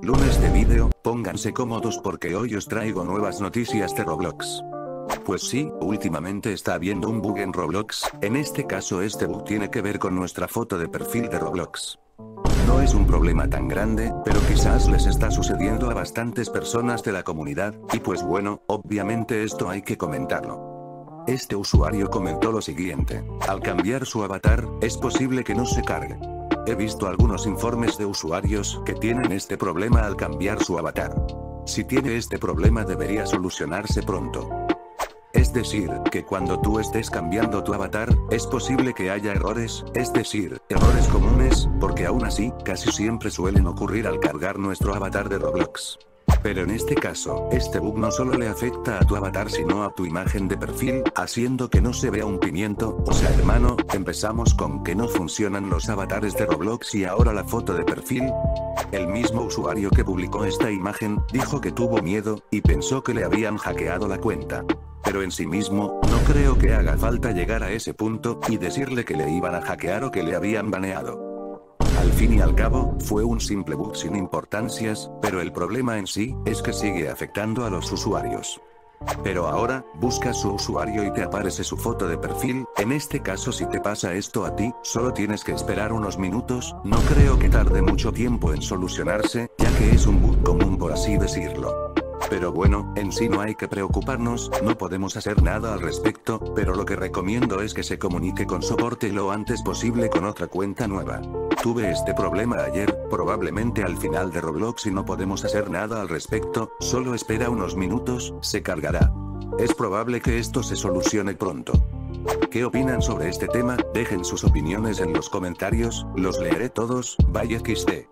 Lunes de vídeo, pónganse cómodos porque hoy os traigo nuevas noticias de Roblox. Pues sí, últimamente está habiendo un bug en Roblox, en este caso este bug tiene que ver con nuestra foto de perfil de Roblox. No es un problema tan grande, pero quizás les está sucediendo a bastantes personas de la comunidad, y pues bueno, obviamente esto hay que comentarlo. Este usuario comentó lo siguiente, al cambiar su avatar, es posible que no se cargue. He visto algunos informes de usuarios que tienen este problema al cambiar su avatar. Si tiene este problema debería solucionarse pronto. Es decir, que cuando tú estés cambiando tu avatar, es posible que haya errores, es decir, errores comunes, porque aún así, casi siempre suelen ocurrir al cargar nuestro avatar de Roblox. Pero en este caso, este bug no solo le afecta a tu avatar sino a tu imagen de perfil, haciendo que no se vea un pimiento, o sea hermano, empezamos con que no funcionan los avatares de Roblox y ahora la foto de perfil. El mismo usuario que publicó esta imagen, dijo que tuvo miedo, y pensó que le habían hackeado la cuenta. Pero en sí mismo, no creo que haga falta llegar a ese punto, y decirle que le iban a hackear o que le habían baneado. Al fin y al cabo, fue un simple bug sin importancias, pero el problema en sí, es que sigue afectando a los usuarios. Pero ahora, busca su usuario y te aparece su foto de perfil, en este caso si te pasa esto a ti, solo tienes que esperar unos minutos, no creo que tarde mucho tiempo en solucionarse, ya que es un bug común por así decirlo. Pero bueno, en sí no hay que preocuparnos, no podemos hacer nada al respecto, pero lo que recomiendo es que se comunique con soporte lo antes posible con otra cuenta nueva. Tuve este problema ayer, probablemente al final de Roblox y no podemos hacer nada al respecto, solo espera unos minutos, se cargará. Es probable que esto se solucione pronto. ¿Qué opinan sobre este tema? Dejen sus opiniones en los comentarios, los leeré todos, vaya XD.